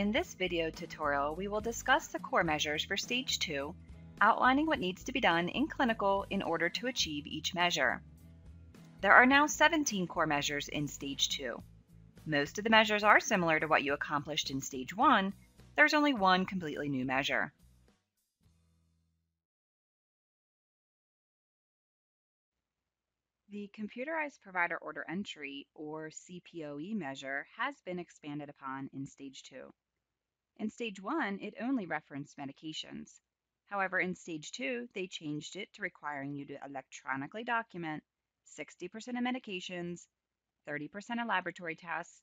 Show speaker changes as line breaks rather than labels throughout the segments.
In this video tutorial, we will discuss the core measures for Stage 2, outlining what needs to be done in clinical in order to achieve each measure. There are now 17 core measures in Stage 2. Most of the measures are similar to what you accomplished in Stage 1, there's only one completely new measure. The Computerized Provider Order Entry, or CPOE measure, has been expanded upon in Stage 2. In Stage 1, it only referenced medications. However, in Stage 2, they changed it to requiring you to electronically document 60% of medications, 30% of laboratory tests,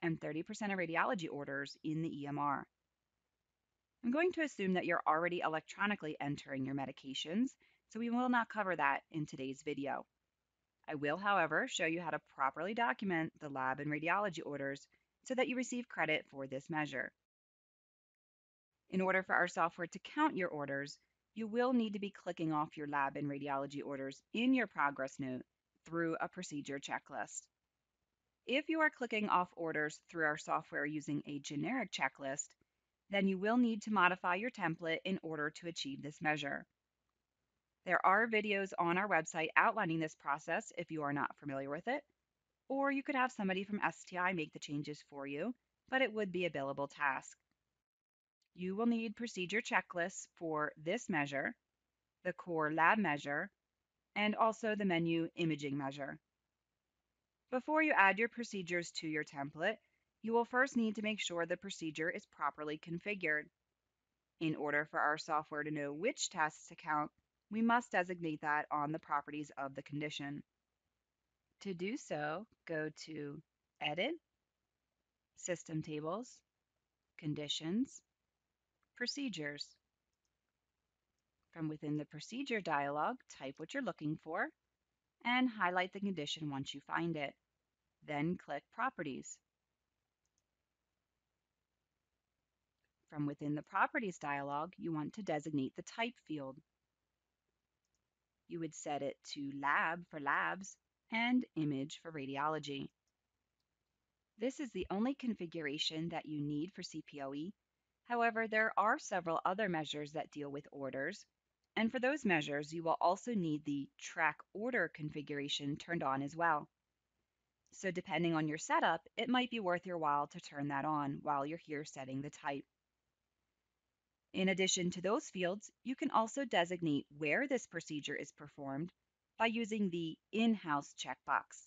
and 30% of radiology orders in the EMR. I'm going to assume that you're already electronically entering your medications, so we will not cover that in today's video. I will, however, show you how to properly document the lab and radiology orders so that you receive credit for this measure. In order for our software to count your orders, you will need to be clicking off your lab and radiology orders in your progress note through a procedure checklist. If you are clicking off orders through our software using a generic checklist, then you will need to modify your template in order to achieve this measure. There are videos on our website outlining this process if you are not familiar with it, or you could have somebody from STI make the changes for you, but it would be a billable task. You will need procedure checklists for this measure, the core lab measure, and also the menu imaging measure. Before you add your procedures to your template, you will first need to make sure the procedure is properly configured. In order for our software to know which tests to count, we must designate that on the properties of the condition. To do so, go to Edit, System Tables, Conditions, Procedures. From within the Procedure dialog, type what you're looking for and highlight the condition once you find it. Then click Properties. From within the Properties dialog, you want to designate the type field you would set it to lab for labs and image for radiology. This is the only configuration that you need for CPOE. However, there are several other measures that deal with orders, and for those measures, you will also need the track order configuration turned on as well. So depending on your setup, it might be worth your while to turn that on while you're here setting the type. In addition to those fields, you can also designate where this procedure is performed by using the in-house checkbox.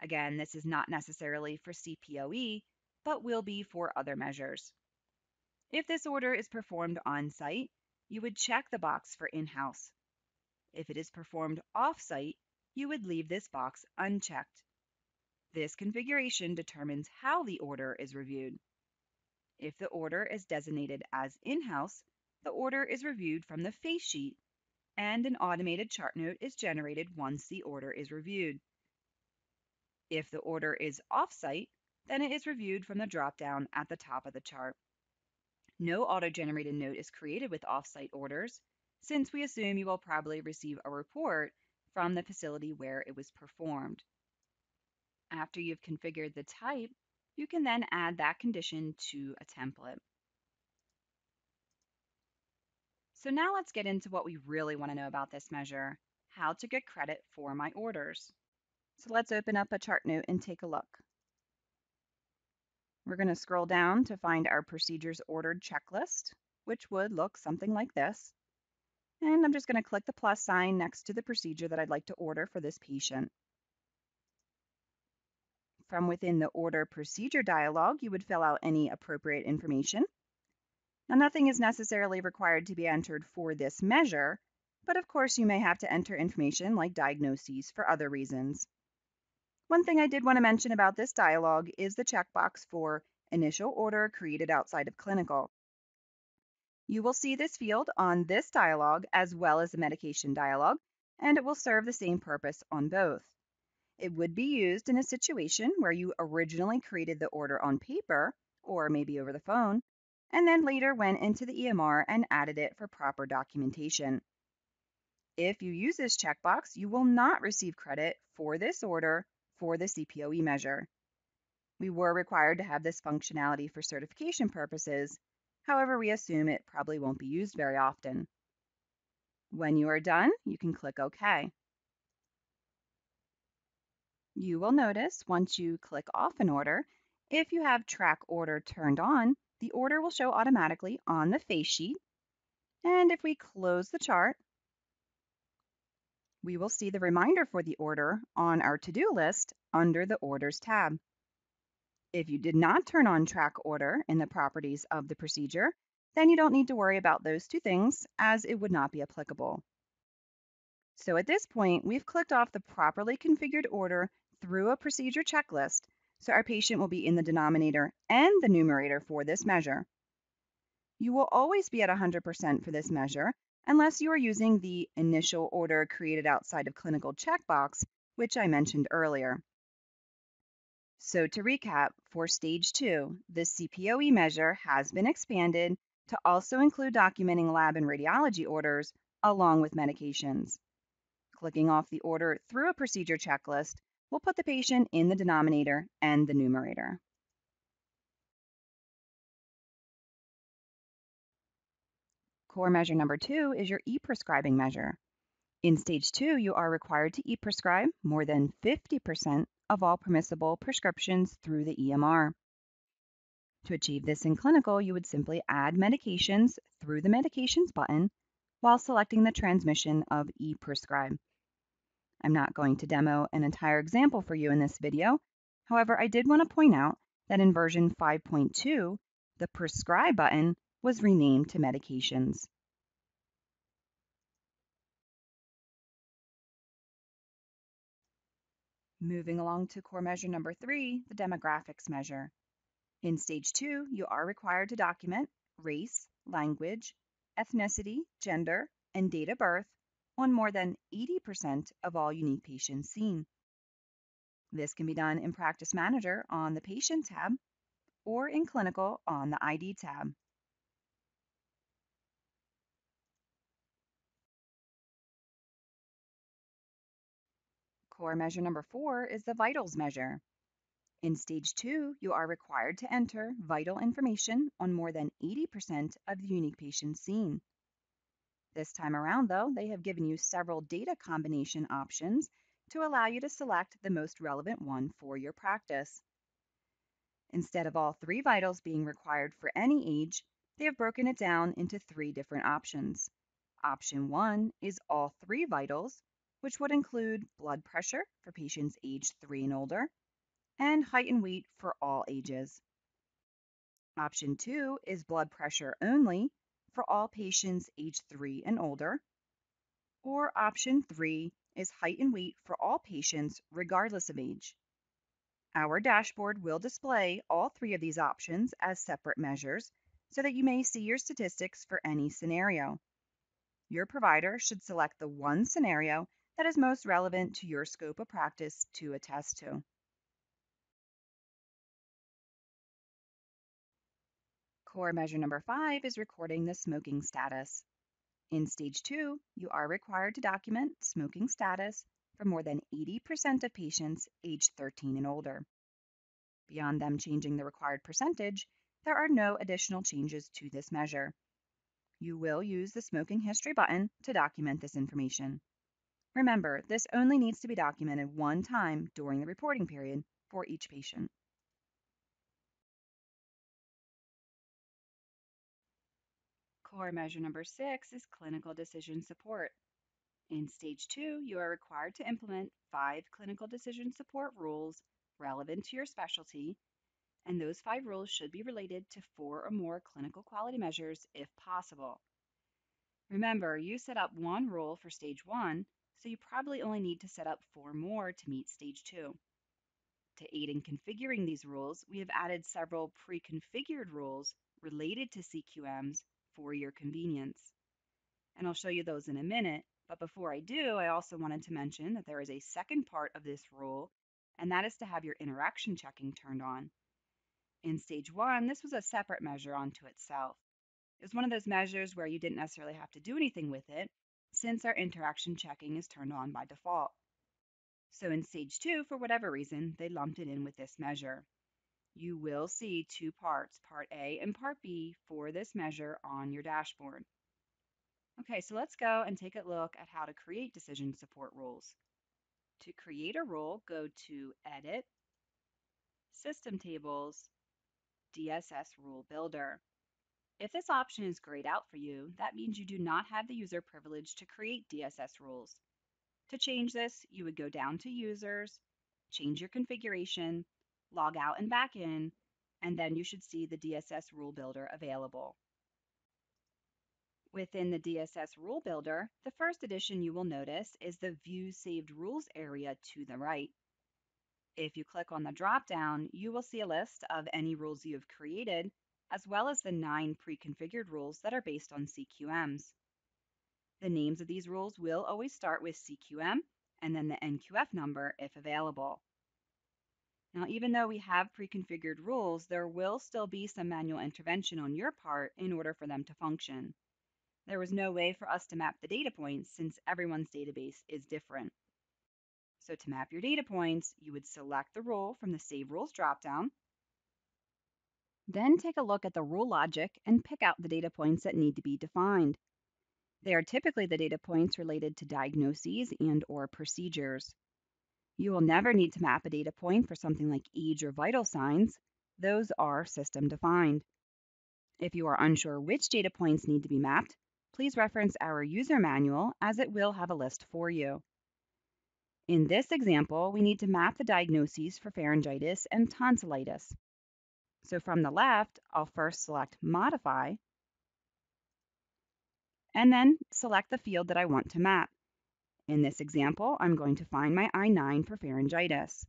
Again, this is not necessarily for CPOE, but will be for other measures. If this order is performed on-site, you would check the box for in-house. If it is performed off-site, you would leave this box unchecked. This configuration determines how the order is reviewed. If the order is designated as in-house, the order is reviewed from the face sheet and an automated chart note is generated once the order is reviewed. If the order is off-site, then it is reviewed from the drop-down at the top of the chart. No auto-generated note is created with off-site orders, since we assume you will probably receive a report from the facility where it was performed. After you've configured the type, you can then add that condition to a template. So now let's get into what we really want to know about this measure, how to get credit for my orders. So let's open up a chart note and take a look. We're going to scroll down to find our procedures ordered checklist, which would look something like this. And I'm just going to click the plus sign next to the procedure that I'd like to order for this patient. From within the Order Procedure dialog, you would fill out any appropriate information. Now, nothing is necessarily required to be entered for this measure, but of course you may have to enter information like diagnoses for other reasons. One thing I did want to mention about this dialog is the checkbox for Initial Order Created Outside of Clinical. You will see this field on this dialog as well as the medication dialog, and it will serve the same purpose on both. It would be used in a situation where you originally created the order on paper, or maybe over the phone, and then later went into the EMR and added it for proper documentation. If you use this checkbox, you will not receive credit for this order for the CPOE measure. We were required to have this functionality for certification purposes. However, we assume it probably won't be used very often. When you are done, you can click OK. You will notice once you click off an order, if you have track order turned on, the order will show automatically on the face sheet. And if we close the chart, we will see the reminder for the order on our to-do list under the Orders tab. If you did not turn on track order in the properties of the procedure, then you don't need to worry about those two things as it would not be applicable. So at this point, we've clicked off the properly configured order through a procedure checklist, so our patient will be in the denominator and the numerator for this measure. You will always be at 100% for this measure unless you are using the initial order created outside of clinical checkbox, which I mentioned earlier. So to recap, for stage two, the CPOE measure has been expanded to also include documenting lab and radiology orders along with medications. Clicking off the order through a procedure checklist will put the patient in the denominator and the numerator. Core measure number two is your e-prescribing measure. In stage two, you are required to e-prescribe more than 50% of all permissible prescriptions through the EMR. To achieve this in clinical, you would simply add medications through the Medications button while selecting the transmission of e-prescribe. I'm not going to demo an entire example for you in this video. However, I did want to point out that in version 5.2, the prescribe button was renamed to medications. Moving along to core measure number three, the demographics measure. In stage two, you are required to document race, language, ethnicity, gender, and date of birth on more than 80% of all unique patients seen. This can be done in Practice Manager on the Patient tab or in Clinical on the ID tab. Core measure number four is the vitals measure. In stage two, you are required to enter vital information on more than 80% of the unique patients seen. This time around, though, they have given you several data combination options to allow you to select the most relevant one for your practice. Instead of all three vitals being required for any age, they have broken it down into three different options. Option one is all three vitals, which would include blood pressure for patients aged 3 and older, and height and weight for all ages. Option 2 is blood pressure only for all patients aged 3 and older. Or option 3 is height and weight for all patients regardless of age. Our dashboard will display all three of these options as separate measures so that you may see your statistics for any scenario. Your provider should select the one scenario that is most relevant to your scope of practice to attest to. Core measure number five is recording the smoking status. In stage two, you are required to document smoking status for more than 80% of patients aged 13 and older. Beyond them changing the required percentage, there are no additional changes to this measure. You will use the smoking history button to document this information. Remember, this only needs to be documented one time during the reporting period for each patient. Core measure number six is clinical decision support. In stage two, you are required to implement five clinical decision support rules relevant to your specialty, and those five rules should be related to four or more clinical quality measures if possible. Remember, you set up one rule for stage one, so you probably only need to set up four more to meet stage two. To aid in configuring these rules, we have added several pre-configured rules related to CQMs for your convenience. And I'll show you those in a minute, but before I do, I also wanted to mention that there is a second part of this rule, and that is to have your interaction checking turned on. In stage one, this was a separate measure unto itself. It was one of those measures where you didn't necessarily have to do anything with it, since our interaction checking is turned on by default. So in stage two, for whatever reason, they lumped it in with this measure. you will see two parts, Part A and Part B, for this measure on your dashboard. Okay, so let's go and take a look at how to create decision support rules. To create a rule, go to Edit, System Tables, DSS Rule Builder. If this option is grayed out for you, that means you do not have the user privilege to create DSS rules. To change this, you would go down to Users, change your configuration, log out and back in, and then you should see the DSS Rule Builder available. Within the DSS Rule Builder, the first addition you will notice is the View Saved Rules area to the right. If you click on the drop-down, you will see a list of any rules you have created, as well as the nine pre-configured rules that are based on CQMs. The names of these rules will always start with CQM and then the NQF number if available. Now, even though we have pre-configured rules, there will still be some manual intervention on your part in order for them to function. There was no way for us to map the data points since everyone's database is different. So to map your data points, you would select the rule from the Save Rules dropdown, then take a look at the rule logic and pick out the data points that need to be defined. They are typically the data points related to diagnoses and or procedures. You will never need to map a data point for something like age or vital signs. Those are system defined. If you are unsure which data points need to be mapped, please reference our user manual as it will have a list for you. In this example, we need to map the diagnoses for pharyngitis and tonsillitis. So from the left, I'll first select Modify, and then select the field that I want to map. In this example, I'm going to find my I9 for pharyngitis.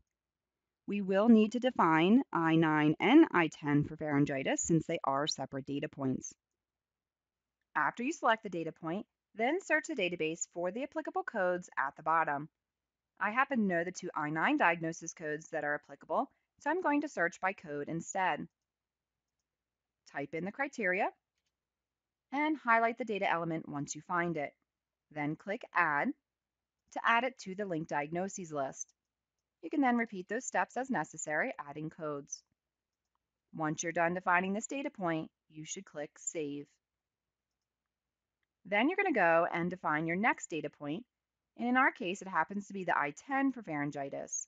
We will need to define I9 and I10 for pharyngitis since they are separate data points. After you select the data point, then search the database for the applicable codes at the bottom. I happen to know the two I9 diagnosis codes that are applicable, so I'm going to search by code instead. Type in the criteria and highlight the data element once you find it. Then click Add to add it to the linked diagnoses list. You can then repeat those steps as necessary, adding codes. Once you're done defining this data point, you should click Save. Then you're going to go and define your next data point, and in our case, it happens to be the I-10 for pharyngitis.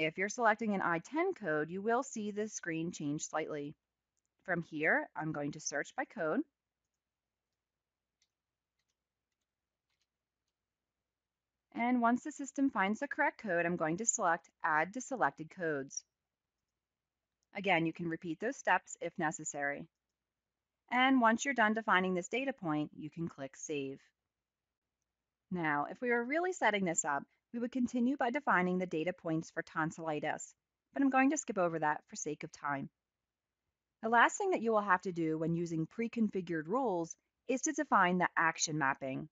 If you're selecting an I-10 code, you will see the screen change slightly. From here, I'm going to search by code, And once the system finds the correct code, I'm going to select Add to Selected Codes. Again, you can repeat those steps if necessary. And once you're done defining this data point, you can click Save. Now, if we were really setting this up, we would continue by defining the data points for tonsillitis, but I'm going to skip over that for sake of time. The last thing that you will have to do when using pre-configured rules is to define the action mapping.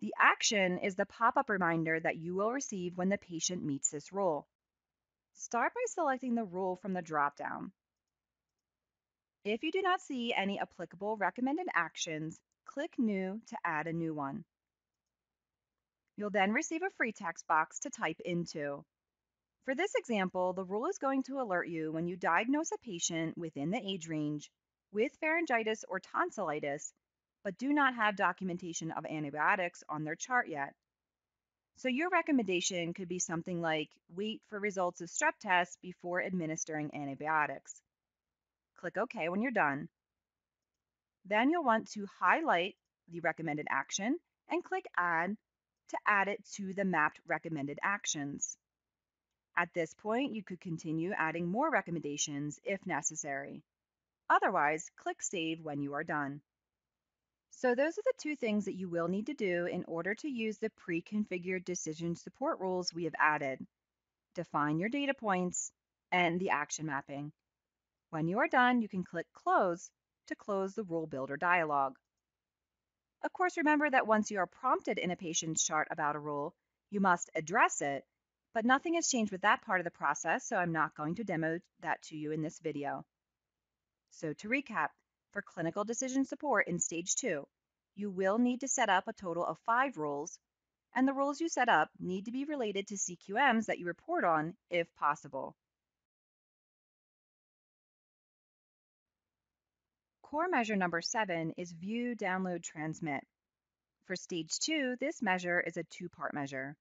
The action is the pop-up reminder that you will receive when the patient meets this rule. Start by selecting the rule from the dropdown. If you do not see any applicable recommended actions, click New to add a new one. You'll then receive a free text box to type into. For this example, the rule is going to alert you when you diagnose a patient within the age range with pharyngitis or tonsillitis but do not have documentation of antibiotics on their chart yet. So your recommendation could be something like wait for results of strep tests before administering antibiotics. Click OK when you're done. Then you'll want to highlight the recommended action and click Add to add it to the mapped recommended actions. At this point, you could continue adding more recommendations if necessary. Otherwise, click Save when you are done. So those are the two things that you will need to do in order to use the pre-configured decision support rules we have added. Define your data points and the action mapping. When you are done, you can click Close to close the Rule Builder dialog. Of course, remember that once you are prompted in a patient's chart about a rule, you must address it, but nothing has changed with that part of the process, so I'm not going to demo that to you in this video. So to recap, for clinical decision support in stage two, you will need to set up a total of five rules, and the rules you set up need to be related to CQMs that you report on if possible. Core measure number seven is View, Download, Transmit. For stage two, this measure is a two-part measure.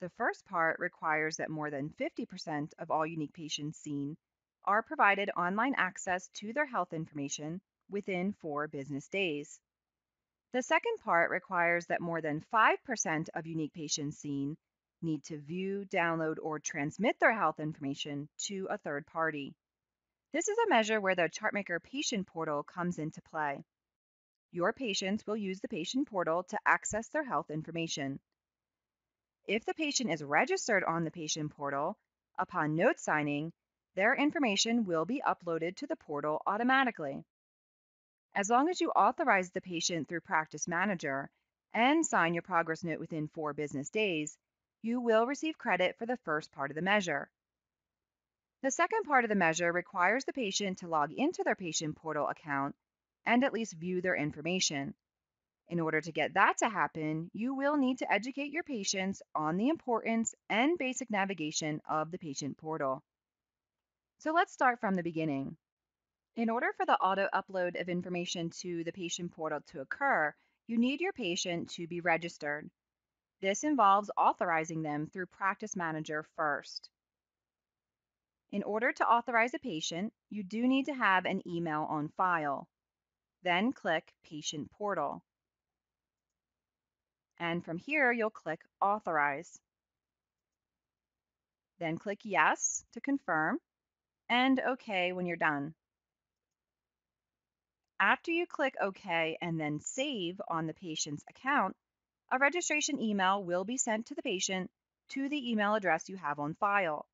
The first part requires that more than 50% of all unique patients seen are provided online access to their health information within four business days. The second part requires that more than 5% of unique patients seen need to view, download, or transmit their health information to a third party. This is a measure where the ChartMaker patient portal comes into play. Your patients will use the patient portal to access their health information. If the patient is registered on the patient portal, upon note signing, their information will be uploaded to the portal automatically. As long as you authorize the patient through Practice Manager and sign your progress note within four business days, you will receive credit for the first part of the measure. The second part of the measure requires the patient to log into their patient portal account and at least view their information. In order to get that to happen, you will need to educate your patients on the importance and basic navigation of the patient portal. So let's start from the beginning. In order for the auto upload of information to the patient portal to occur, you need your patient to be registered. This involves authorizing them through Practice Manager first. In order to authorize a patient, you do need to have an email on file. Then click Patient Portal. And from here, you'll click Authorize. Then click Yes to confirm and OK when you're done. After you click OK and then Save on the patient's account, a registration email will be sent to the patient to the email address you have on file.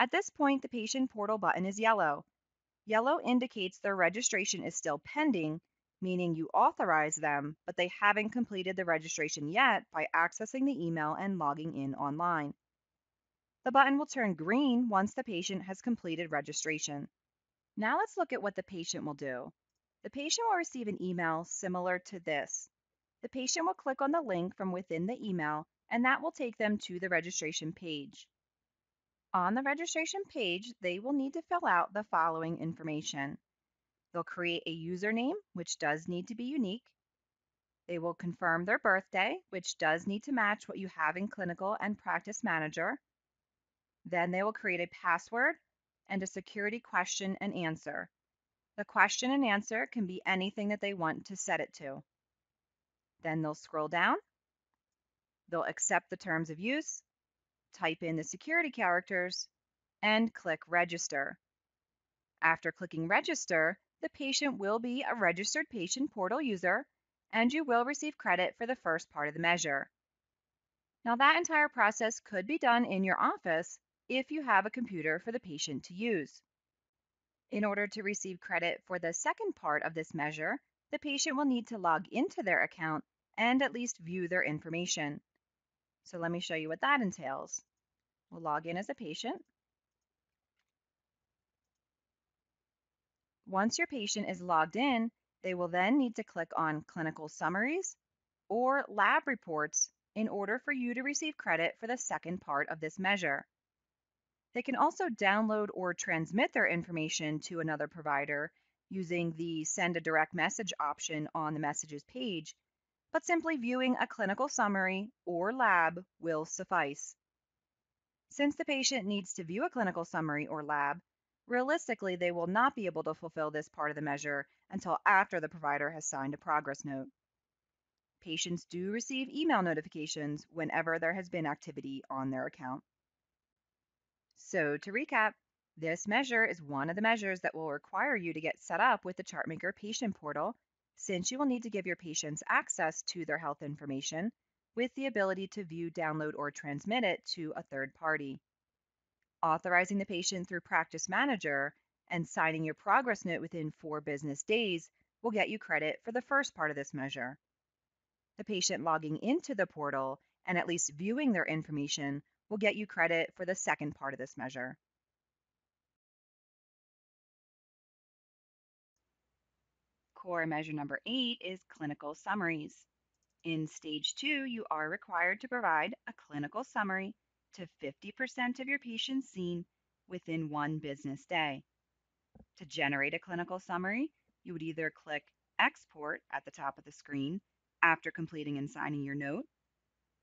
At this point, the patient portal button is yellow. Yellow indicates their registration is still pending, meaning you authorize them, but they haven't completed the registration yet by accessing the email and logging in online. The button will turn green once the patient has completed registration. Now let's look at what the patient will do. The patient will receive an email similar to this. The patient will click on the link from within the email, and that will take them to the registration page. On the registration page, they will need to fill out the following information. They'll create a username, which does need to be unique. They will confirm their birthday, which does need to match what you have in Clinical and Practice Manager. Then they will create a password and a security question and answer. The question and answer can be anything that they want to set it to. Then they'll scroll down. They'll accept the terms of use type in the security characters, and click Register. After clicking Register, the patient will be a registered patient portal user, and you will receive credit for the first part of the measure. Now that entire process could be done in your office if you have a computer for the patient to use. In order to receive credit for the second part of this measure, the patient will need to log into their account and at least view their information. So let me show you what that entails. We'll log in as a patient. Once your patient is logged in, they will then need to click on Clinical Summaries or Lab Reports in order for you to receive credit for the second part of this measure. They can also download or transmit their information to another provider using the Send a Direct Message option on the Messages page but simply viewing a clinical summary or lab will suffice. Since the patient needs to view a clinical summary or lab, realistically they will not be able to fulfill this part of the measure until after the provider has signed a progress note. Patients do receive email notifications whenever there has been activity on their account. So to recap, this measure is one of the measures that will require you to get set up with the ChartMaker patient portal since you will need to give your patients access to their health information with the ability to view, download, or transmit it to a third party. Authorizing the patient through Practice Manager and signing your progress note within four business days will get you credit for the first part of this measure. The patient logging into the portal and at least viewing their information will get you credit for the second part of this measure. Core measure number eight is clinical summaries. In stage two, you are required to provide a clinical summary to 50% of your patients seen within one business day. To generate a clinical summary, you would either click Export at the top of the screen after completing and signing your note,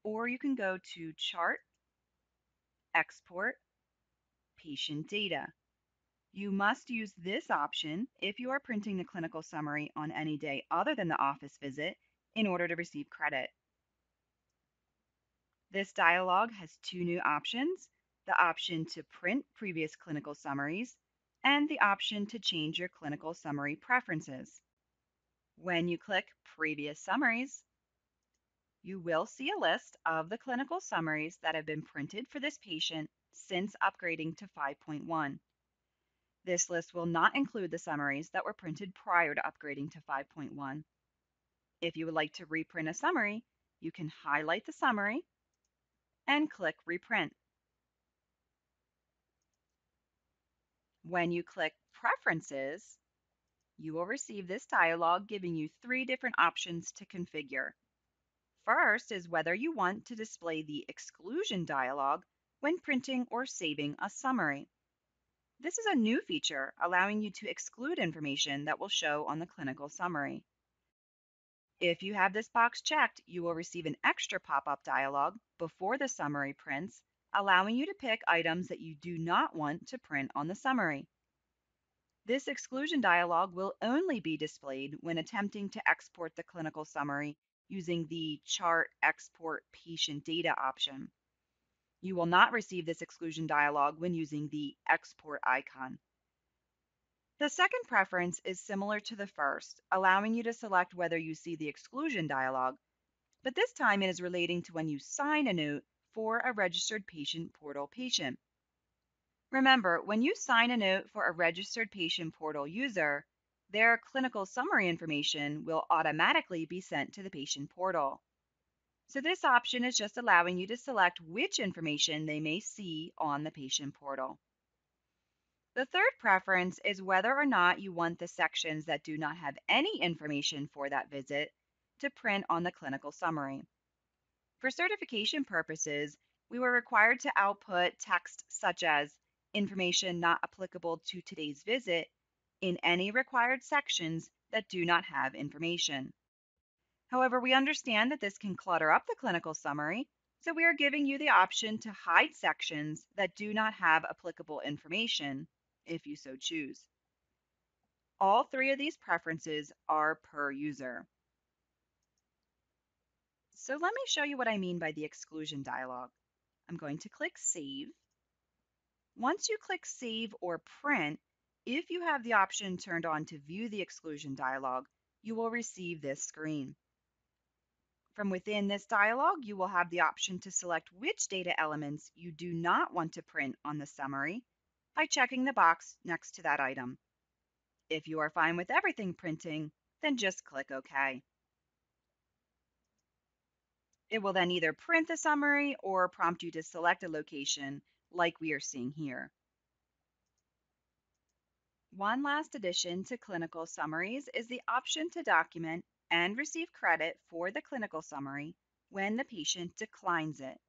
or you can go to Chart, Export, Patient Data. You must use this option if you are printing the clinical summary on any day other than the office visit in order to receive credit. This dialog has two new options, the option to print previous clinical summaries and the option to change your clinical summary preferences. When you click Previous Summaries, you will see a list of the clinical summaries that have been printed for this patient since upgrading to 5.1. This list will not include the summaries that were printed prior to upgrading to 5.1. If you would like to reprint a summary, you can highlight the summary and click Reprint. When you click Preferences, you will receive this dialog giving you three different options to configure. First is whether you want to display the exclusion dialog when printing or saving a summary. This is a new feature allowing you to exclude information that will show on the clinical summary. If you have this box checked, you will receive an extra pop-up dialog before the summary prints, allowing you to pick items that you do not want to print on the summary. This exclusion dialog will only be displayed when attempting to export the clinical summary using the Chart Export Patient Data option. You will not receive this exclusion dialog when using the export icon. The second preference is similar to the first, allowing you to select whether you see the exclusion dialog, but this time it is relating to when you sign a note for a registered patient portal patient. Remember, when you sign a note for a registered patient portal user, their clinical summary information will automatically be sent to the patient portal. So this option is just allowing you to select which information they may see on the patient portal. The third preference is whether or not you want the sections that do not have any information for that visit to print on the clinical summary. For certification purposes, we were required to output text such as information not applicable to today's visit in any required sections that do not have information. However, we understand that this can clutter up the clinical summary, so we are giving you the option to hide sections that do not have applicable information, if you so choose. All three of these preferences are per user. So let me show you what I mean by the exclusion dialog. I'm going to click Save. Once you click Save or Print, if you have the option turned on to view the exclusion dialog, you will receive this screen. From within this dialog, you will have the option to select which data elements you do not want to print on the summary by checking the box next to that item. If you are fine with everything printing, then just click OK. It will then either print the summary or prompt you to select a location like we are seeing here. One last addition to clinical summaries is the option to document and receive credit for the clinical summary when the patient declines it.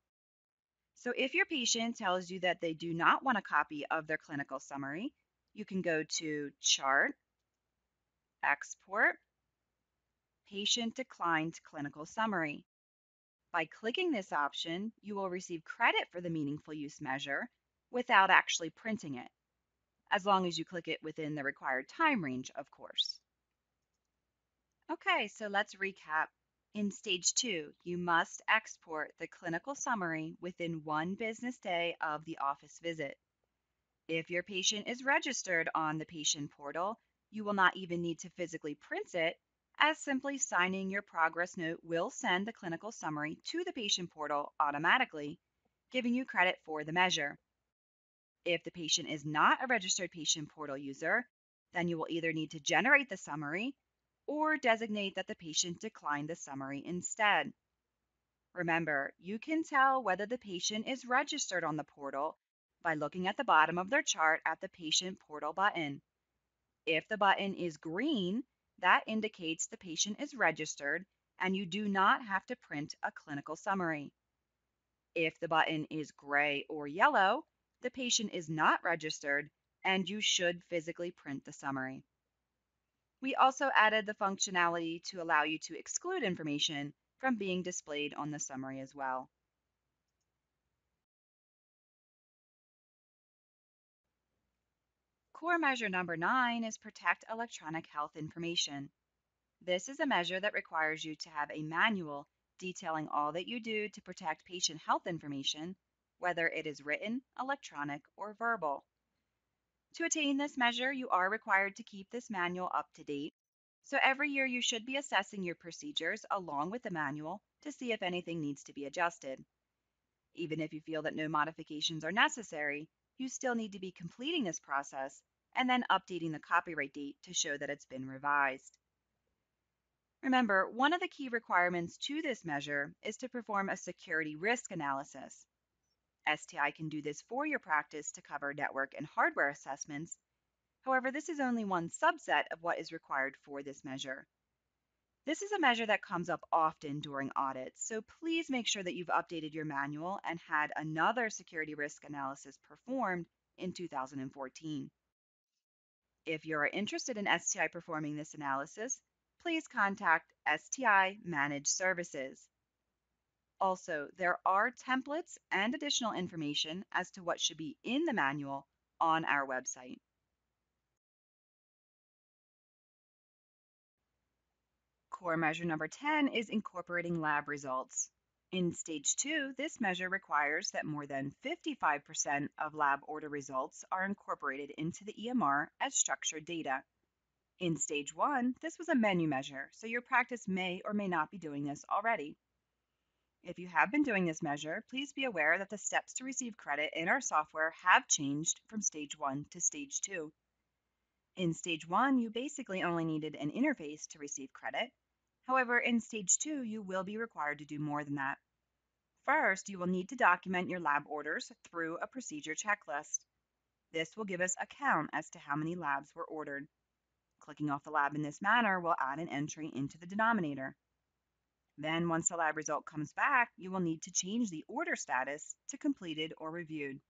So if your patient tells you that they do not want a copy of their clinical summary, you can go to Chart, Export, Patient Declined Clinical Summary. By clicking this option, you will receive credit for the meaningful use measure without actually printing it, as long as you click it within the required time range, of course. Okay, so let's recap. In stage two, you must export the clinical summary within one business day of the office visit. If your patient is registered on the patient portal, you will not even need to physically print it, as simply signing your progress note will send the clinical summary to the patient portal automatically, giving you credit for the measure. If the patient is not a registered patient portal user, then you will either need to generate the summary or designate that the patient declined the summary instead. Remember, you can tell whether the patient is registered on the portal by looking at the bottom of their chart at the Patient Portal button. If the button is green, that indicates the patient is registered and you do not have to print a clinical summary. If the button is gray or yellow, the patient is not registered and you should physically print the summary. We also added the functionality to allow you to exclude information from being displayed on the summary as well. Core measure number nine is protect electronic health information. This is a measure that requires you to have a manual detailing all that you do to protect patient health information, whether it is written, electronic, or verbal. To attain this measure, you are required to keep this manual up to date. So every year you should be assessing your procedures along with the manual to see if anything needs to be adjusted. Even if you feel that no modifications are necessary, you still need to be completing this process and then updating the copyright date to show that it's been revised. Remember, one of the key requirements to this measure is to perform a security risk analysis. STI can do this for your practice to cover network and hardware assessments. However, this is only one subset of what is required for this measure. This is a measure that comes up often during audits, so please make sure that you've updated your manual and had another security risk analysis performed in 2014. If you're interested in STI performing this analysis, please contact STI Managed Services. Also, there are templates and additional information as to what should be in the manual on our website. Core measure number 10 is incorporating lab results. In stage two, this measure requires that more than 55% of lab order results are incorporated into the EMR as structured data. In stage one, this was a menu measure, so your practice may or may not be doing this already. If you have been doing this measure, please be aware that the steps to receive credit in our software have changed from stage one to stage two. In stage one, you basically only needed an interface to receive credit, However, in stage two, you will be required to do more than that. First, you will need to document your lab orders through a procedure checklist. This will give us a count as to how many labs were ordered. Clicking off the lab in this manner will add an entry into the denominator. Then, once the lab result comes back, you will need to change the order status to completed or reviewed.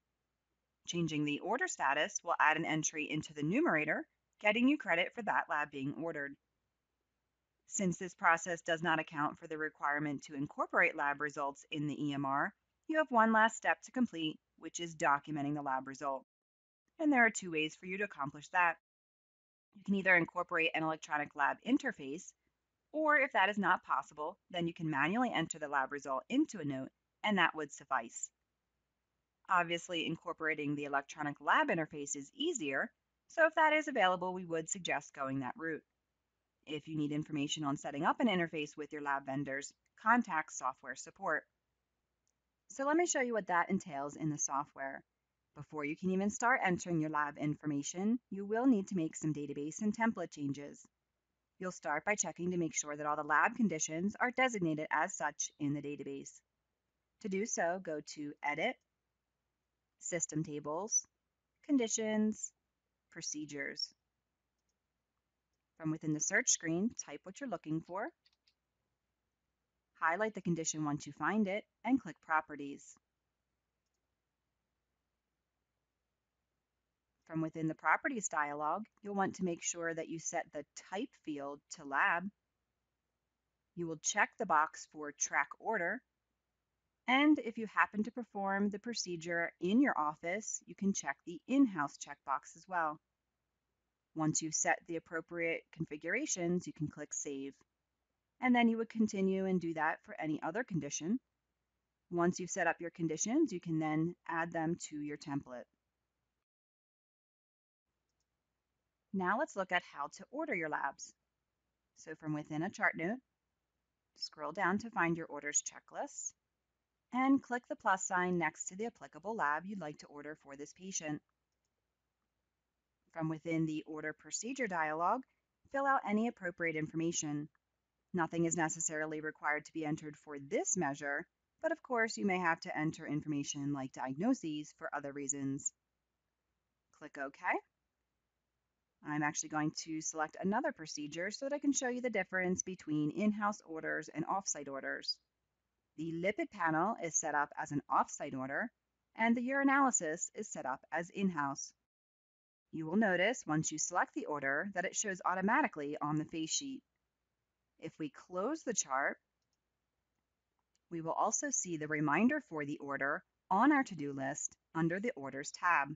Changing the order status will add an entry into the numerator, getting you credit for that lab being ordered. Since this process does not account for the requirement to incorporate lab results in the EMR, you have one last step to complete, which is documenting the lab result. And there are two ways for you to accomplish that. You can either incorporate an electronic lab interface, or if that is not possible, then you can manually enter the lab result into a note, and that would suffice. Obviously, incorporating the electronic lab interface is easier, so if that is available, we would suggest going that route. If you need information on setting up an interface with your lab vendors, contact software support. So let me show you what that entails in the software. Before you can even start entering your lab information, you will need to make some database and template changes. You'll start by checking to make sure that all the lab conditions are designated as such in the database. To do so, go to Edit, System Tables, Conditions, Procedures. From within the search screen, type what you're looking for, highlight the condition once you find it, and click Properties. From within the Properties dialog, you'll want to make sure that you set the Type field to Lab. You will check the box for Track Order, and if you happen to perform the procedure in your office, you can check the In-House checkbox as well. Once you've set the appropriate configurations, you can click Save. And then you would continue and do that for any other condition. Once you've set up your conditions, you can then add them to your template. Now let's look at how to order your labs. So from within a chart note, scroll down to find your orders checklist and click the plus sign next to the applicable lab you'd like to order for this patient. From within the Order Procedure dialog, fill out any appropriate information. Nothing is necessarily required to be entered for this measure, but of course you may have to enter information like diagnoses for other reasons. Click OK. I'm actually going to select another procedure so that I can show you the difference between in-house orders and off-site orders. The lipid panel is set up as an off-site order, and the urinalysis is set up as in-house. You will notice once you select the order that it shows automatically on the face sheet. If we close the chart, we will also see the reminder for the order on our to-do list under the Orders tab.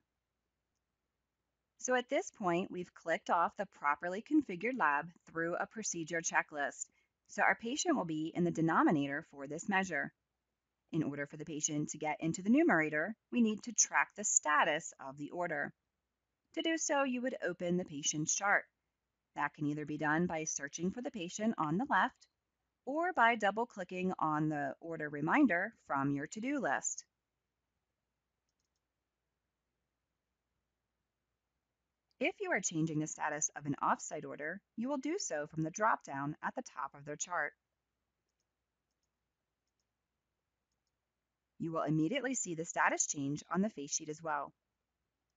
So at this point, we've clicked off the properly configured lab through a procedure checklist. So our patient will be in the denominator for this measure. In order for the patient to get into the numerator, we need to track the status of the order. To do so, you would open the patient's chart. That can either be done by searching for the patient on the left or by double clicking on the order reminder from your to-do list. If you are changing the status of an offsite order, you will do so from the drop-down at the top of the chart. You will immediately see the status change on the face sheet as well.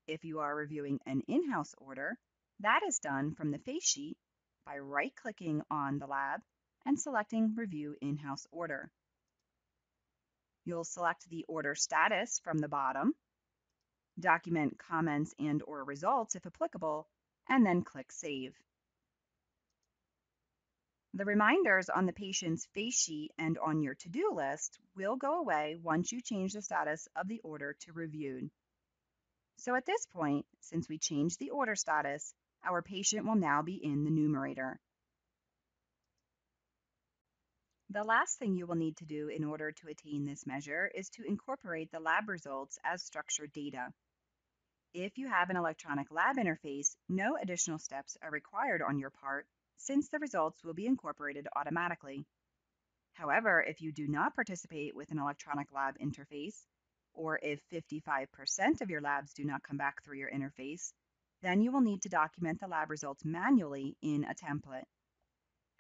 If you are reviewing an in-house order, that is done from the face sheet by right-clicking on the lab and selecting Review In-House Order. You'll select the order status from the bottom, document comments and or results if applicable, and then click Save. The reminders on the patient's face sheet and on your to-do list will go away once you change the status of the order to reviewed. So at this point, since we changed the order status, our patient will now be in the numerator. The last thing you will need to do in order to attain this measure is to incorporate the lab results as structured data. If you have an electronic lab interface, no additional steps are required on your part since the results will be incorporated automatically. However, if you do not participate with an electronic lab interface, or if 55% of your labs do not come back through your interface, then you will need to document the lab results manually in a template.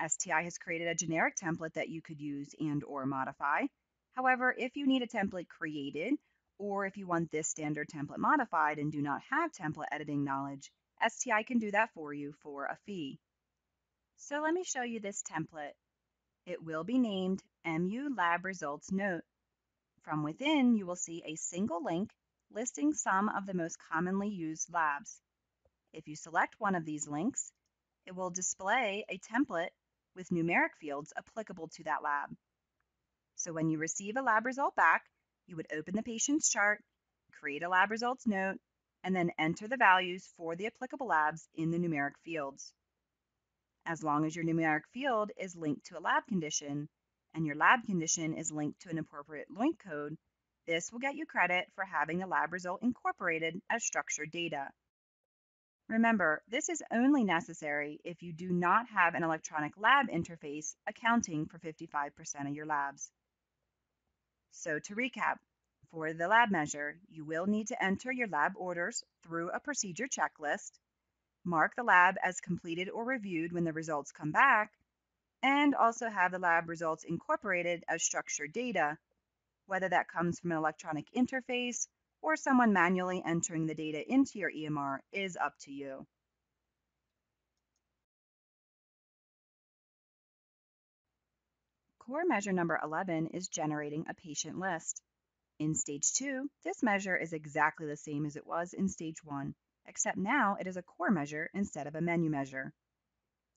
STI has created a generic template that you could use and or modify. However, if you need a template created, or if you want this standard template modified and do not have template editing knowledge, STI can do that for you for a fee. So let me show you this template. It will be named MU Lab Results Note. From within, you will see a single link listing some of the most commonly used labs. If you select one of these links, it will display a template with numeric fields applicable to that lab. So when you receive a lab result back, you would open the patient's chart, create a lab results note, and then enter the values for the applicable labs in the numeric fields. As long as your numeric field is linked to a lab condition and your lab condition is linked to an appropriate LOINC code, this will get you credit for having the lab result incorporated as structured data. Remember, this is only necessary if you do not have an electronic lab interface accounting for 55% of your labs. So to recap, for the lab measure, you will need to enter your lab orders through a procedure checklist, mark the lab as completed or reviewed when the results come back, and also have the lab results incorporated as structured data, whether that comes from an electronic interface or someone manually entering the data into your EMR is up to you. Core measure number 11 is generating a patient list. In stage 2, this measure is exactly the same as it was in stage 1, except now it is a core measure instead of a menu measure.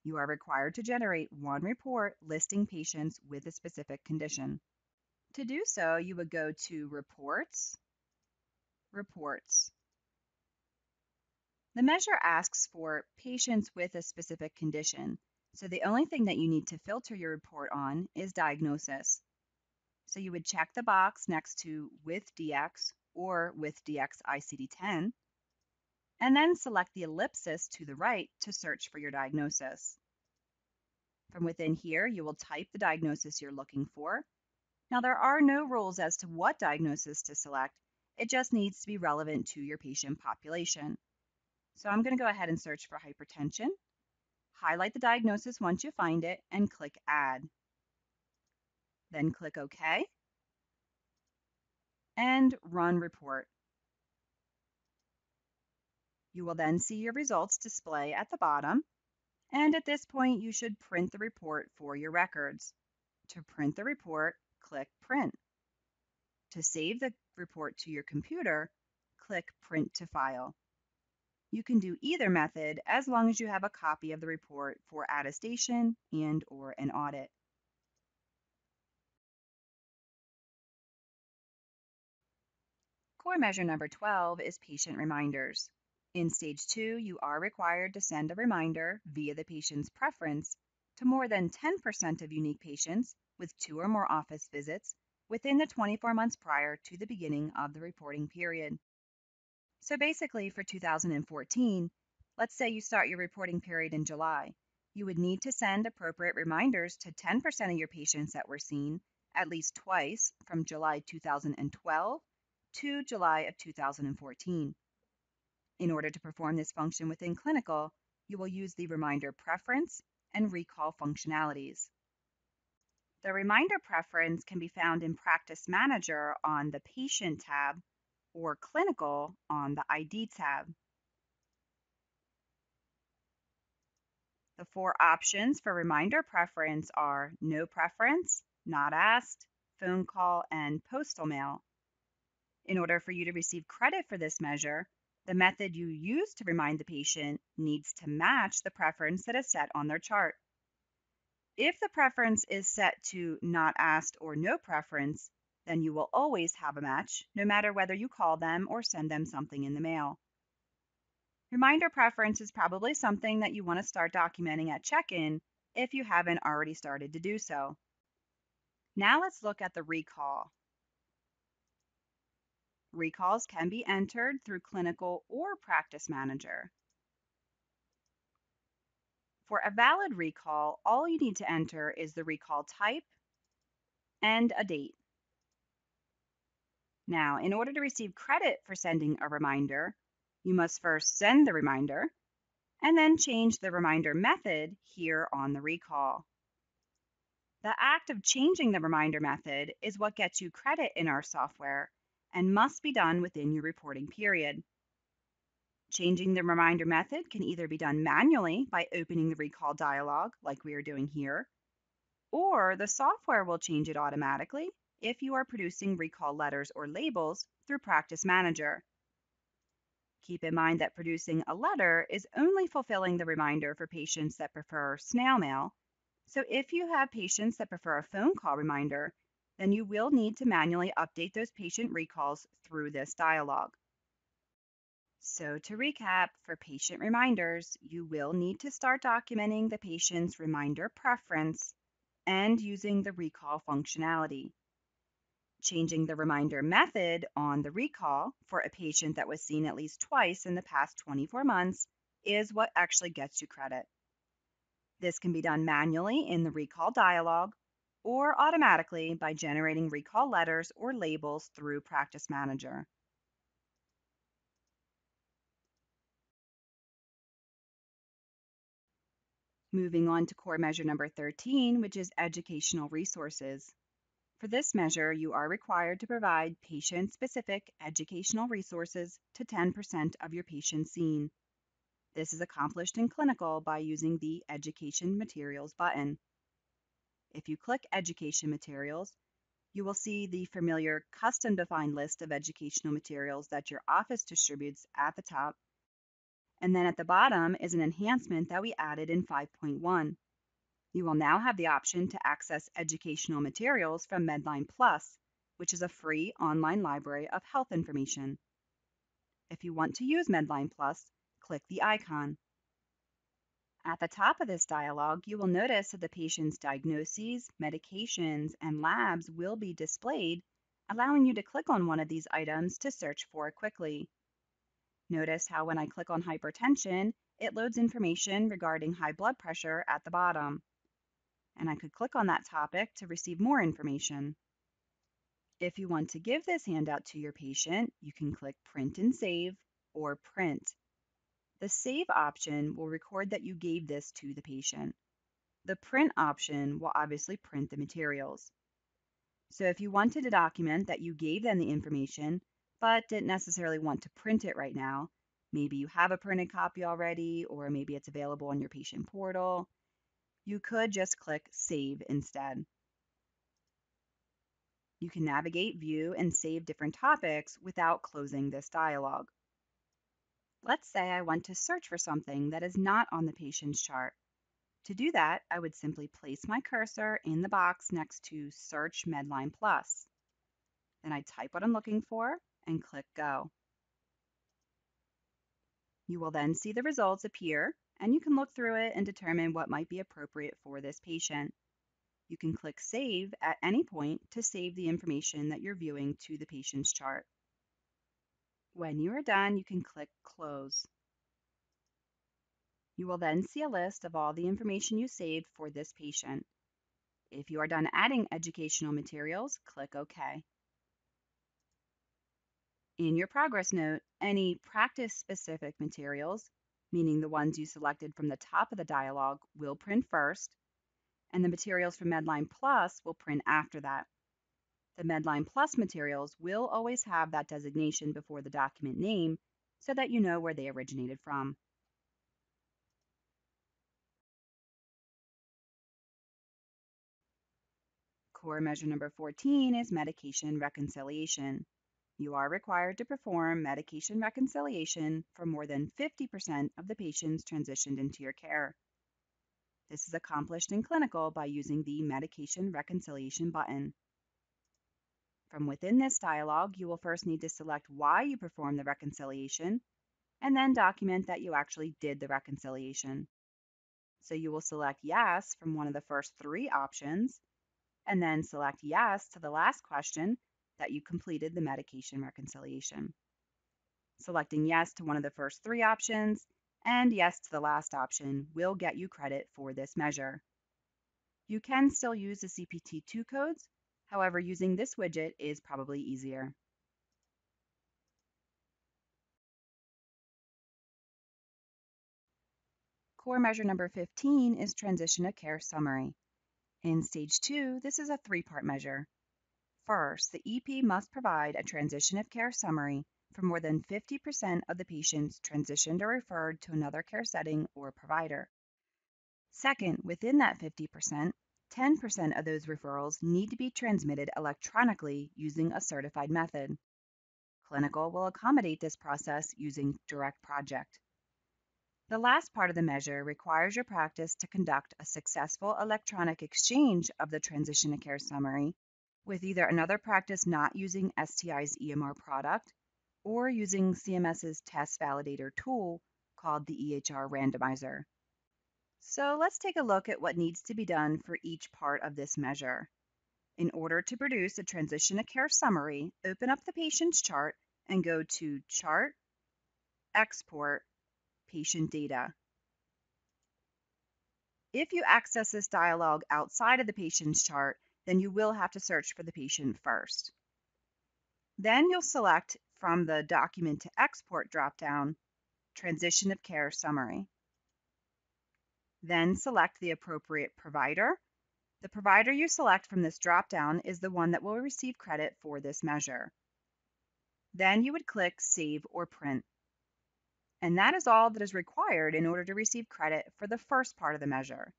You are required to generate one report listing patients with a specific condition. To do so, you would go to Reports, reports. The measure asks for patients with a specific condition, so the only thing that you need to filter your report on is diagnosis. So you would check the box next to with DX or with DX ICD-10, and then select the ellipsis to the right to search for your diagnosis. From within here, you will type the diagnosis you're looking for. Now, there are no rules as to what diagnosis to select, it just needs to be relevant to your patient population. So I'm going to go ahead and search for hypertension, highlight the diagnosis once you find it, and click Add. Then click OK, and Run Report. You will then see your results display at the bottom, and at this point you should print the report for your records. To print the report, click Print. To save the report to your computer, click Print to File. You can do either method as long as you have a copy of the report for attestation and or an audit. Core measure number 12 is patient reminders. In stage two, you are required to send a reminder via the patient's preference to more than 10% of unique patients with two or more office visits within the 24 months prior to the beginning of the reporting period. So basically for 2014, let's say you start your reporting period in July, you would need to send appropriate reminders to 10% of your patients that were seen at least twice from July 2012 to July of 2014. In order to perform this function within clinical, you will use the reminder preference and recall functionalities. The reminder preference can be found in Practice Manager on the Patient tab or Clinical on the ID tab. The four options for reminder preference are no preference, not asked, phone call, and postal mail. In order for you to receive credit for this measure, the method you use to remind the patient needs to match the preference that is set on their chart. If the preference is set to not asked or no preference, then you will always have a match, no matter whether you call them or send them something in the mail. Reminder preference is probably something that you want to start documenting at check-in if you haven't already started to do so. Now let's look at the recall. Recalls can be entered through Clinical or Practice Manager. For a valid recall, all you need to enter is the recall type and a date. Now, in order to receive credit for sending a reminder, you must first send the reminder and then change the reminder method here on the recall. The act of changing the reminder method is what gets you credit in our software and must be done within your reporting period. Changing the reminder method can either be done manually by opening the recall dialog like we are doing here, or the software will change it automatically if you are producing recall letters or labels through Practice Manager. Keep in mind that producing a letter is only fulfilling the reminder for patients that prefer snail mail. So if you have patients that prefer a phone call reminder, then you will need to manually update those patient recalls through this dialog. So to recap, for patient reminders, you will need to start documenting the patient's reminder preference and using the recall functionality. Changing the reminder method on the recall for a patient that was seen at least twice in the past 24 months is what actually gets you credit. This can be done manually in the recall dialog or automatically by generating recall letters or labels through Practice Manager. Moving on to core measure number 13, which is educational resources. For this measure, you are required to provide patient-specific educational resources to 10% of your patients seen. This is accomplished in clinical by using the Education Materials button. If you click Education Materials, you will see the familiar custom-defined list of educational materials that your office distributes at the top. And then at the bottom is an enhancement that we added in 5.1. You will now have the option to access educational materials from Medline Plus, which is a free online library of health information. If you want to use Medline Plus, click the icon. At the top of this dialog, you will notice that the patient's diagnoses, medications, and labs will be displayed, allowing you to click on one of these items to search for quickly. Notice how when I click on hypertension, it loads information regarding high blood pressure at the bottom and I could click on that topic to receive more information. If you want to give this handout to your patient, you can click Print and Save or Print. The Save option will record that you gave this to the patient. The Print option will obviously print the materials. So if you wanted to document that you gave them the information, but didn't necessarily want to print it right now, Maybe you have a printed copy already, or maybe it's available on your patient portal. You could just click Save instead. You can navigate, view, and save different topics without closing this dialog. Let's say I want to search for something that is not on the patient's chart. To do that, I would simply place my cursor in the box next to Search Medline Plus. Then I type what I'm looking for and click Go. You will then see the results appear, and you can look through it and determine what might be appropriate for this patient. You can click Save at any point to save the information that you're viewing to the patient's chart. When you are done, you can click Close. You will then see a list of all the information you saved for this patient. If you are done adding educational materials, click OK. In your progress note, any practice-specific materials, meaning the ones you selected from the top of the dialog, will print first, and the materials from Medline Plus will print after that. The Medline Plus materials will always have that designation before the document name so that you know where they originated from. Core measure number 14 is medication reconciliation. You are required to perform medication reconciliation for more than 50% of the patients transitioned into your care. This is accomplished in clinical by using the Medication Reconciliation button. From within this dialog, you will first need to select why you performed the reconciliation, and then document that you actually did the reconciliation. So you will select yes from one of the first three options, and then select yes to the last question that you completed the medication reconciliation. Selecting yes to one of the first three options and yes to the last option will get you credit for this measure. You can still use the CPT2 codes, however, using this widget is probably easier. Core measure number 15 is transition of care summary. In stage two, this is a three-part measure. First, the EP must provide a transition of care summary for more than 50% of the patients transitioned or referred to another care setting or provider. Second, within that 50%, 10% of those referrals need to be transmitted electronically using a certified method. Clinical will accommodate this process using Direct Project. The last part of the measure requires your practice to conduct a successful electronic exchange of the transition of care summary with either another practice not using STI's EMR product or using CMS's test validator tool called the EHR randomizer. So let's take a look at what needs to be done for each part of this measure. In order to produce a transition of care summary, open up the patient's chart and go to Chart, Export, Patient Data. If you access this dialog outside of the patient's chart, then you will have to search for the patient first. Then you'll select from the Document to Export dropdown, Transition of Care Summary. Then select the appropriate provider. The provider you select from this dropdown is the one that will receive credit for this measure. Then you would click Save or Print. And that is all that is required in order to receive credit for the first part of the measure.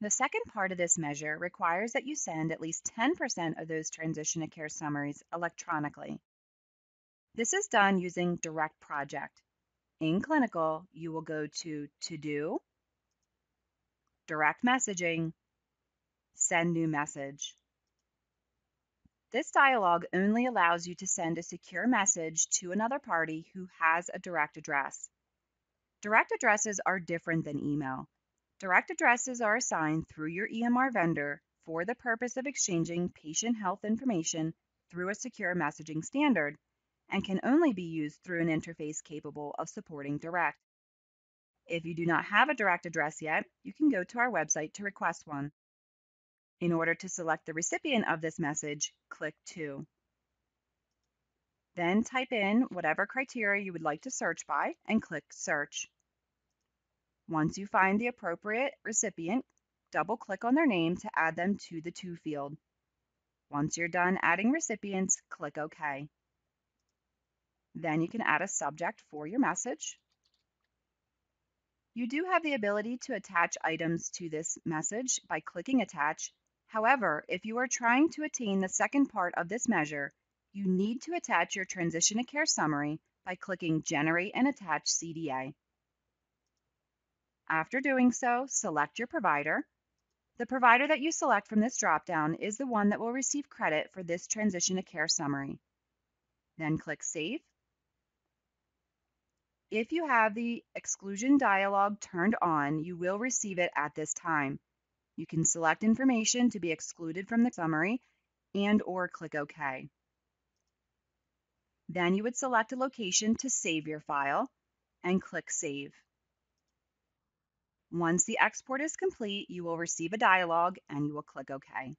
The second part of this measure requires that you send at least 10% of those transition of care summaries electronically. This is done using Direct Project. In Clinical, you will go to To Do, Direct Messaging, Send New Message. This dialog only allows you to send a secure message to another party who has a direct address. Direct addresses are different than email. Direct addresses are assigned through your EMR vendor for the purpose of exchanging patient health information through a secure messaging standard and can only be used through an interface capable of supporting direct. If you do not have a direct address yet, you can go to our website to request one. In order to select the recipient of this message, click To. Then type in whatever criteria you would like to search by and click Search. Once you find the appropriate recipient, double-click on their name to add them to the To field. Once you're done adding recipients, click OK. Then you can add a subject for your message. You do have the ability to attach items to this message by clicking Attach. However, if you are trying to attain the second part of this measure, you need to attach your Transition to Care summary by clicking Generate and Attach CDA. After doing so, select your provider. The provider that you select from this dropdown is the one that will receive credit for this Transition to Care summary. Then click Save. If you have the exclusion dialog turned on, you will receive it at this time. You can select information to be excluded from the summary and or click OK. Then you would select a location to save your file and click Save. Once the export is complete, you will receive a dialog and you will click OK.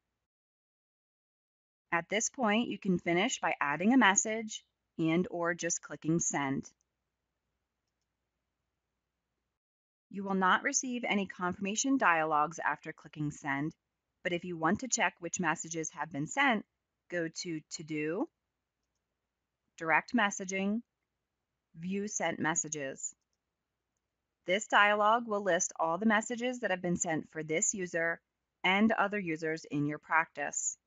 At this point, you can finish by adding a message and or just clicking Send. You will not receive any confirmation dialogues after clicking send, but if you want to check which messages have been sent, go to To Do, Direct Messaging, View Sent Messages. This dialog will list all the messages that have been sent for this user and other users in your practice.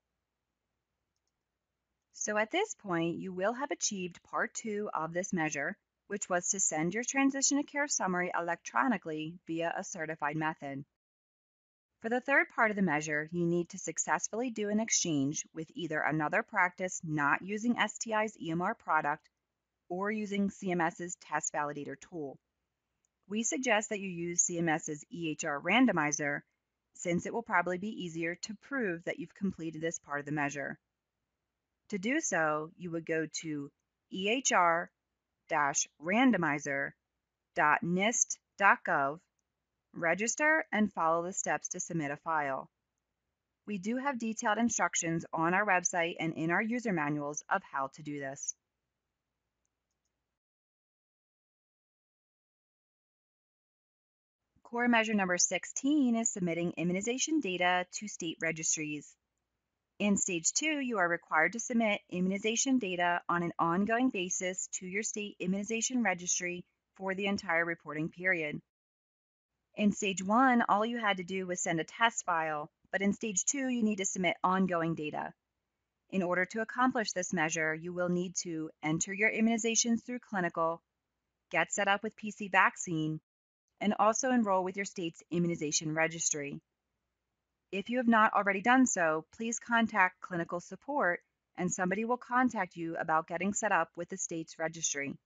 So at this point, you will have achieved part two of this measure, which was to send your transition to care summary electronically via a certified method. For the third part of the measure, you need to successfully do an exchange with either another practice not using STI's EMR product or using CMS's test validator tool. We suggest that you use CMS's EHR randomizer since it will probably be easier to prove that you've completed this part of the measure. To do so, you would go to EHR randomizer.nist.gov, register, and follow the steps to submit a file. We do have detailed instructions on our website and in our user manuals of how to do this. Core measure number 16 is submitting immunization data to state registries. In stage two, you are required to submit immunization data on an ongoing basis to your state immunization registry for the entire reporting period. In stage one, all you had to do was send a test file, but in stage two, you need to submit ongoing data. In order to accomplish this measure, you will need to enter your immunizations through clinical, get set up with PC Vaccine, and also enroll with your state's immunization registry. If you have not already done so, please contact clinical support and somebody will contact you about getting set up with the state's registry.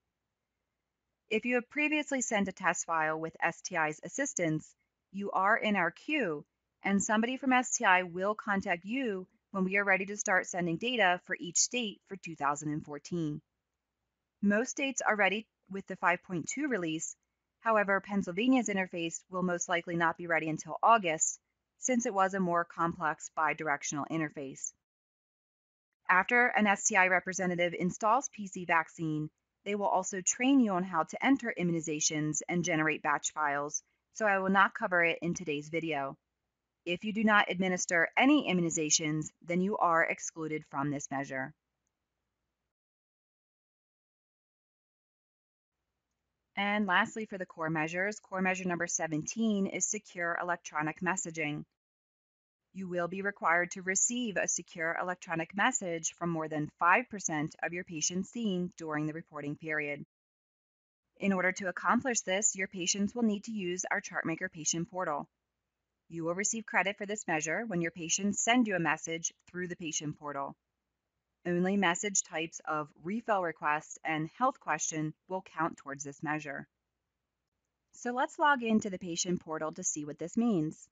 If you have previously sent a test file with STI's assistance, you are in our queue and somebody from STI will contact you when we are ready to start sending data for each state for 2014. Most states are ready with the 5.2 release. However, Pennsylvania's interface will most likely not be ready until August, since it was a more complex bidirectional interface. After an STI representative installs PC vaccine, they will also train you on how to enter immunizations and generate batch files, so I will not cover it in today's video. If you do not administer any immunizations, then you are excluded from this measure. And lastly, for the core measures, core measure number 17 is secure electronic messaging. You will be required to receive a secure electronic message from more than 5% of your patients seen during the reporting period. In order to accomplish this, your patients will need to use our ChartMaker patient portal. You will receive credit for this measure when your patients send you a message through the patient portal. Only message types of refill request and health question will count towards this measure. So let's log into the patient portal to see what this means.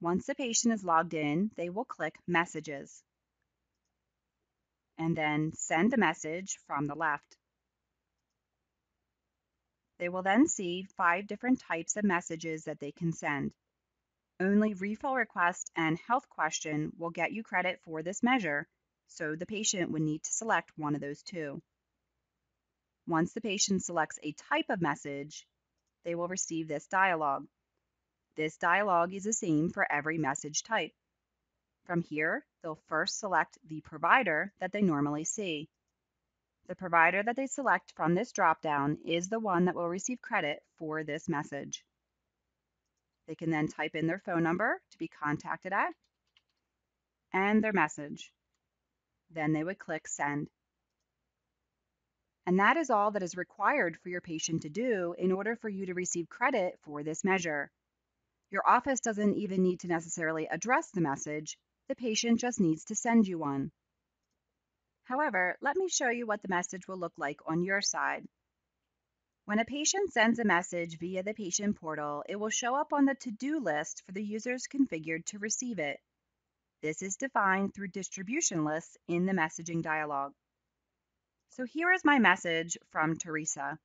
Once the patient is logged in, they will click Messages and then Send a Message from the left. They will then see five different types of messages that they can send. Only refill request and health question will get you credit for this measure, so the patient would need to select one of those two. Once the patient selects a type of message, they will receive this dialog. This dialog is the same for every message type. From here, they'll first select the provider that they normally see. The provider that they select from this dropdown is the one that will receive credit for this message. They can then type in their phone number to be contacted at and their message. Then they would click send. And that is all that is required for your patient to do in order for you to receive credit for this measure. Your office doesn't even need to necessarily address the message, the patient just needs to send you one. However, let me show you what the message will look like on your side. When a patient sends a message via the patient portal, it will show up on the to-do list for the users configured to receive it. This is defined through distribution lists in the messaging dialog. So here is my message from Teresa.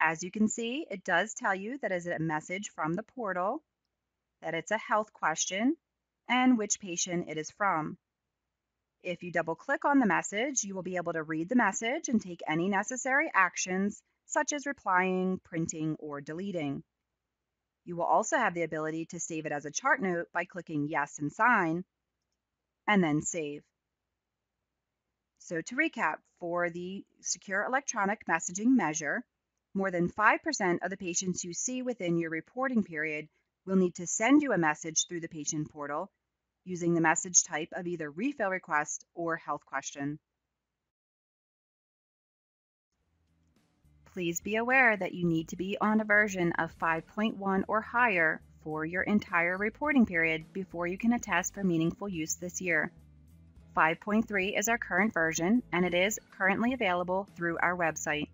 As you can see, it does tell you that it's a message from the portal, that it's a health question, and which patient it is from. If you double click on the message, you will be able to read the message and take any necessary actions such as replying, printing, or deleting. You will also have the ability to save it as a chart note by clicking Yes and Sign, and then Save. So to recap, for the Secure Electronic Messaging measure, more than 5% of the patients you see within your reporting period will need to send you a message through the patient portal using the message type of either refill request or health question. Please be aware that you need to be on a version of 5.1 or higher for your entire reporting period before you can attest for meaningful use this year. 5.3 is our current version and it is currently available through our website.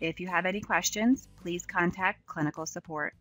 If you have any questions, please contact clinical support.